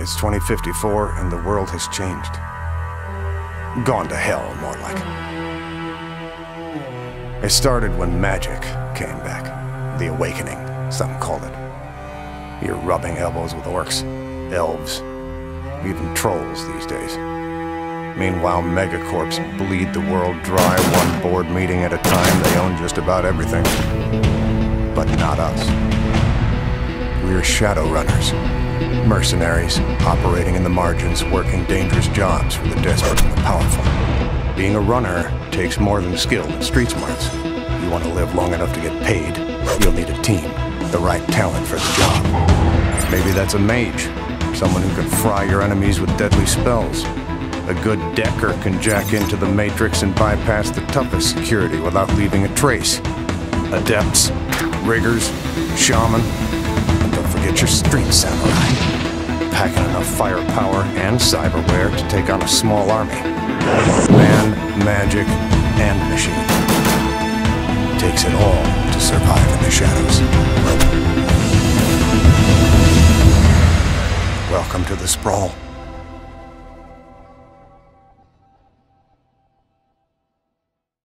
It's 2054 and the world has changed. Gone to hell, more like. It started when magic came back. The awakening, some call it. You're rubbing elbows with orcs, elves, even trolls these days. Meanwhile, megacorps bleed the world dry one board meeting at a time. They own just about everything. But not us. We're Shadowrunners. Mercenaries, operating in the margins, working dangerous jobs for the desperate and the powerful. Being a runner takes more than skill and street smarts. You want to live long enough to get paid, you'll need a team, the right talent for the job. Maybe that's a mage, someone who can fry your enemies with deadly spells. A good decker can jack into the Matrix and bypass the toughest security without leaving a trace. Adepts, riggers, shaman, and your street samurai. Packing enough firepower and cyberware to take on a small army. Man, magic, and machine. Takes it all to survive in the shadows. Welcome to the Sprawl.